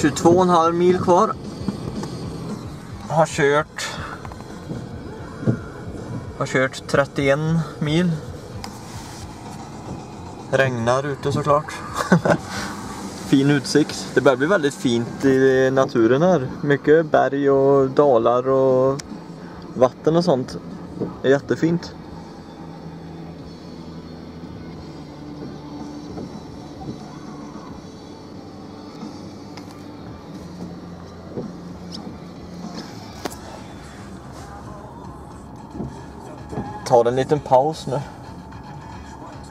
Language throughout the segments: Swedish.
22,5 mil kvar. Har kört... Har kört 31 mil. Regnar ute såklart. fin utsikt. Det börjar bli väldigt fint i naturen här. Mycket berg och dalar och vatten och sånt. Det är jättefint. Tar en liten paus nu.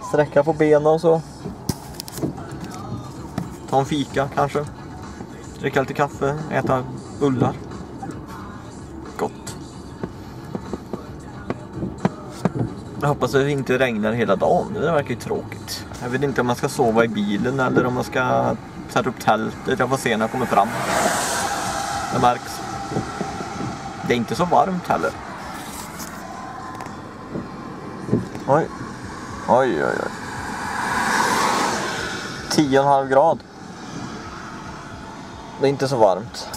Sträcka på benen och så. Ta en fika kanske. Dricka lite kaffe, äta bullar. Gott. Jag hoppas att det inte regnar hela dagen. Det verkar ju tråkigt. Jag vet inte om man ska sova i bilen eller om man ska sätta upp tältet. Jag får se när jag kommer fram. Det märks. Det är inte så varmt heller. Oj. Oj, oj, oj. 10,5 grad. Det är inte så varmt.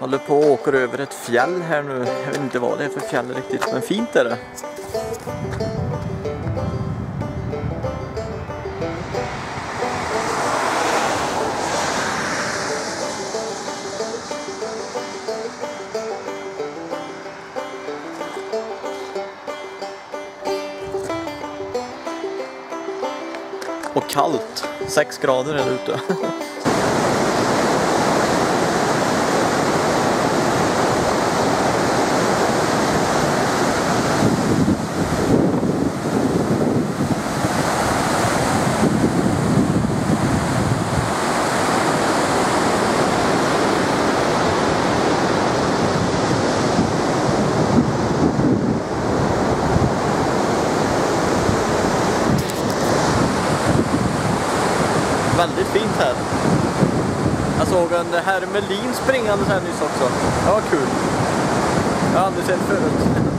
Håller på och åker över ett fjäll här nu. Jag vet inte vad det är för fjäll riktigt, men fint är det. Kallt. 6 grader är det ute. Väldigt fint här. Jag såg en hermelin springande här nyss också. Det var kul. Jag har aldrig sett förut.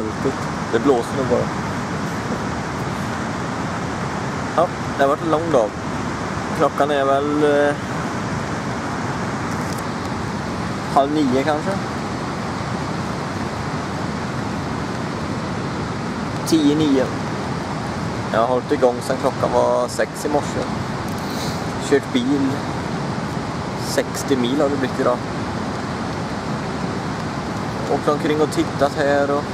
Någon. Det blåser nog bara. Ja, det har varit en lång dag. Klockan är väl eh, halv nio kanske. Tio, nio. Jag har hållit igång sedan klockan var sex i morse. Kört bil. 60 mil har det blivit idag. Åkt omkring och tittat här och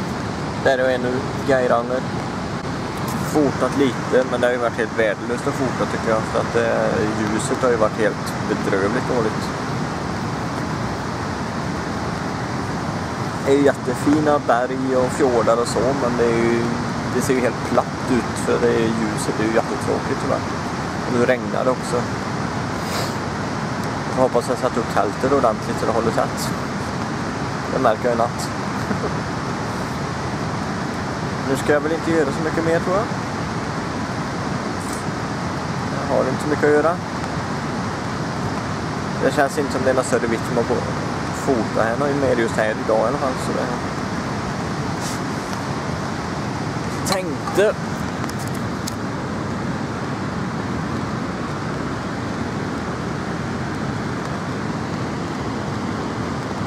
där jag är nu, Geiranger. Fotat lite, men det har ju varit helt värdelöst att fota tycker jag. För att eh, ljuset har ju varit helt bedrövligt dåligt. Det är ju jättefina berg och fjordar och så, men det, är ju, det ser ju helt platt ut för det är ljuset är ju jättetråkigt tyvärr. Och nu regnar det också. Jag hoppas jag satt upp tältet ordentligt så det håller tätt. Det märker jag i natt. nu ska jag väl inte göra så mycket mer tror jag. Jag har inte så mycket att göra. Det känns inte som det är någon större vits med att fota här mer just här idag i alla fall. Så det... Tänkte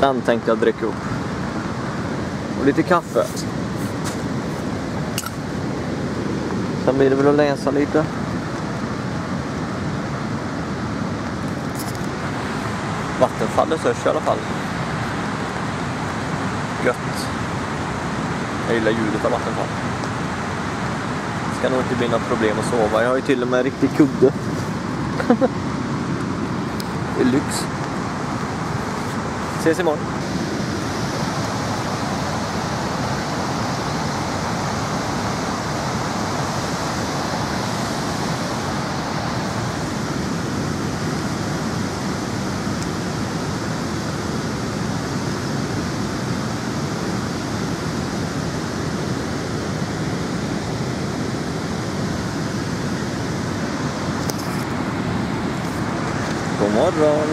Den tänkte jag dricka upp. Och lite kaffe. Sen blir det väl att läsa lite. Vattenfallet hörs i alla fall. Gött. Jag gillar ljudet av vattenfall. Det Ska nog inte bli något problem att sova. Jag har ju till och med en riktig kudde. det är lyx. Ses imorgon. Morgon.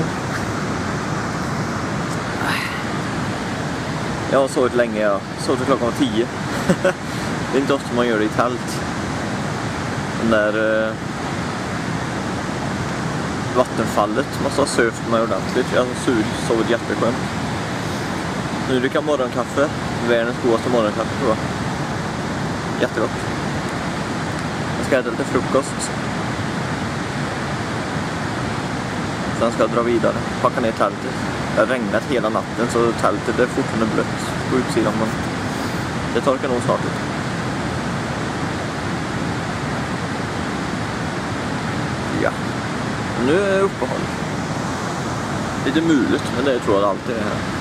Jag har sovit länge, jag sov till klockan var tio. det är inte ofta man gör det i tält. Den där eh, vattenfallet måste ha sövt mig ordentligt. Jag har sovit jätteskönt. Nu dricker jag morgonkaffe. Världens godaste morgonkaffe tror jag. Jättegott. Jag ska äta lite frukost. Sen ska jag dra vidare, packa ner tältet. Det har regnat hela natten så tältet är fortfarande blött på utsidan men det torkar nog snart ut. Ja, nu är det uppehåll. Lite mulet men det tror jag alltid är här.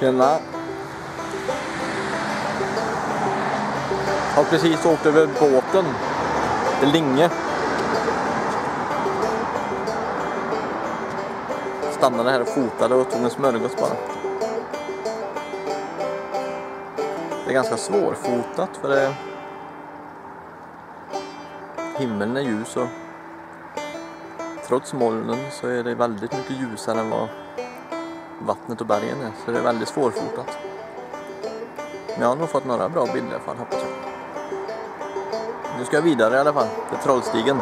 Tjena. Har precis åkt över båten. Linge. Stannade här och fotade och tog en smörgås bara. Det är ganska svårfotat för det... Himlen är ljus och trots molnen så är det väldigt mycket ljusare än vad vattnet och bergen är. Så det är väldigt svårfotat. Men jag har nog fått några bra bilder i alla fall hoppas jag. Nu ska jag vidare i alla fall till Trollstigen.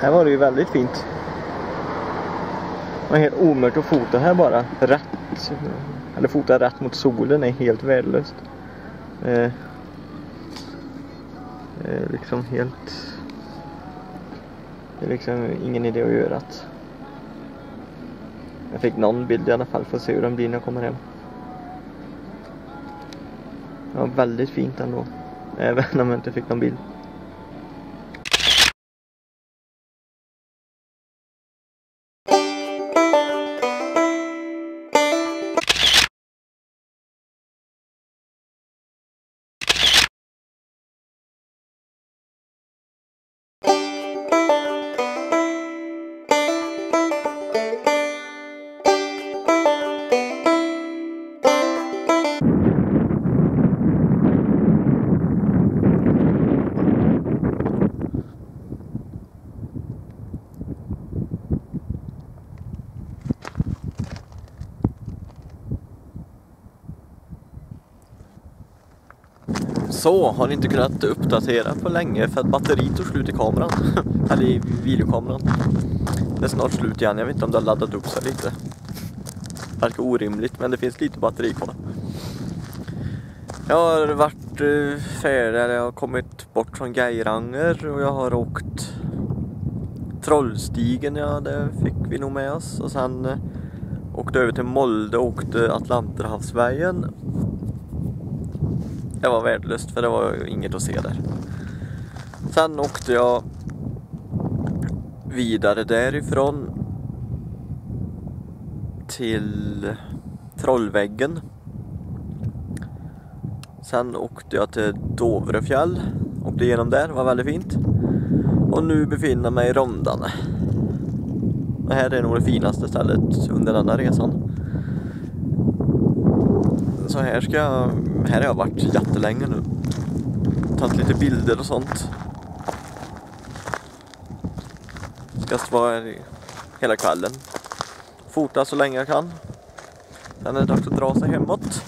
Här var det ju väldigt fint. Det var helt omöjligt att fota här bara. Rätt. Eller fota rätt mot solen är helt värdelöst. Eh, eh, liksom helt... Det är liksom ingen idé att göra det. Jag fick någon bild i alla fall, får se hur den blir när jag kommer hem. Det var väldigt fint ändå. Även om jag inte fick någon bild. Så, har ni inte kunnat uppdatera på länge för att batteriet tog slut i kameran. Eller i videokameran. Det är snart slut igen, jag vet inte om det har laddat upp sig lite. Verkar orimligt, men det finns lite batteri kvar. Jag har varit eh, färdig, jag har kommit bort från Geiranger och jag har åkt Trollstigen, ja det fick vi nog med oss. Och sen eh, åkte över till Molde och åkte Atlanterhavsvägen det var värdelöst för det var inget att se där. Sen åkte jag vidare därifrån till Trollväggen. Sen åkte jag till Dovrefjäll, åkte igenom där, var väldigt fint. Och nu befinner jag mig i Rondane. Det här är nog det finaste stället under denna resan. Så här ska jag, här har jag varit jättelänge nu. Tagit lite bilder och sånt. Ska vara här hela kvällen. Fota så länge jag kan. Sen är det dags att dra sig hemåt.